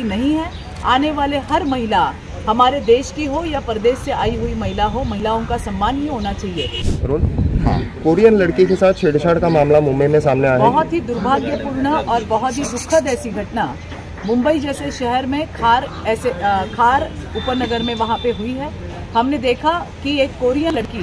नहीं है। आने वाले हर महिला हमारे देश की हो या प्रदेश से आई हुई महिला हो महिलाओं का सम्मान ही होना चाहिए। हाँ। कोरियन लड़की के साथ छेड़छाड़ का मामला मुंबई में सामने आया बहुत ही दुर्भाग्यपूर्ण और बहुत ही दुखद ऐसी घटना। मुंबई जैसे शहर में खार ऐसे अ, खार उपनगर में वहाँ पे हुई है। हमने देखा कि एक कोरियन लड़की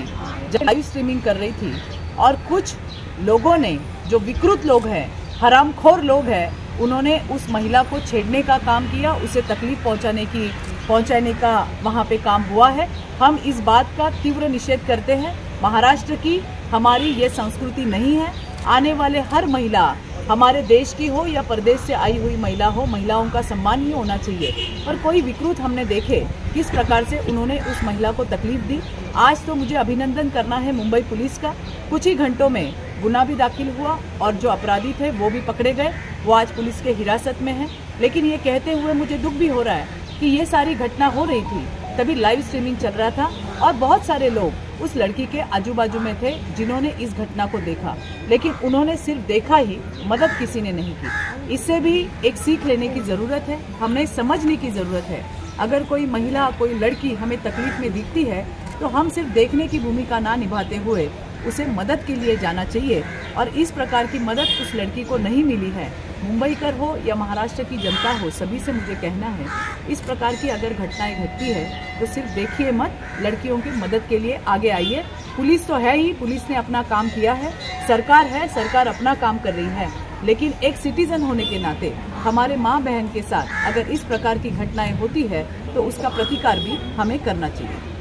जब लाइव स्ट्रीमिंग कर रही थी और कुछ लोगों ने जो विकृत लोग हैं हरामखोर लोग हैं उन्होंने उस महिला को छेड़ने का काम किया, उसे तकलीफ़ पहुँचाने की, पहुँचाने का वहाँ पे काम हुआ है। हम इस बात का तीव्र निषेध करते हैं, महाराष्ट्र की हमारी ये संस्कृति नहीं है। आने वाले हर महिला, हमारे देश की हो या प्रदेश से आई हुई महिला हो, महिलाओं का सम्मान ही होना चाहिए। और कोई विकृत हमने देखे किस प्रकार से उन्होंने उस महिला को तकलीफ़ दी? आज तो मुझे अभिनंदन करना है मुंबई पुलिस का। कुछ ही घंटों में गुना भी दाखिल हुआ और जो अपराधी थे वो भी पकड़े गए। वो आज पुलिस के हिरासत में है। लेकिन ये कहते हुए मुझे दुख भी हो रहा है कि ये सारी घटना हो रही थी। तभी लाइव स्ट्रीमिंग चल रहा था और बहुत सारे लोग उस लड़की के आजू बाजू में थे जिन्होंने इस घटना को देखा। लेकिन उन्होंने सिर्फ़ देखा ही मदद किसी ने नहीं की। इससे भी एक सीख लेने की ज़रूरत है हमें समझने की ज़रूरत है। अगर कोई महिला, कोई लड़की हमें तकलीफ़ में दिखती है तो हम सिर्फ़ देखने की भूमिका ना निभाते हुए उसे मदद के लिए जाना चाहिए और इस प्रकार की मदद उस लड़की को नहीं मिली है। मुंबई कर हो या महाराष्ट्र की जनता हो, सभी से मुझे कहना है, इस प्रकार की अगर घटनाएँ घटती है तो सिर्फ़ देखिए मत, लड़कियों की मदद के लिए आगे आइए। पुलिस तो है ही, पुलिस ने अपना काम किया है, सरकार है, सरकार अपना काम कर रही है। लेकिन एक सिटीजन होने के नाते, हमारे माँ बहन के साथ अगर इस प्रकार की घटनाएँ होती है तो उसका प्रतिकार भी हमें करना चाहिए।